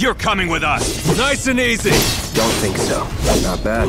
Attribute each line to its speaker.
Speaker 1: You're coming with us!
Speaker 2: Nice and easy!
Speaker 3: Don't think so. Not bad.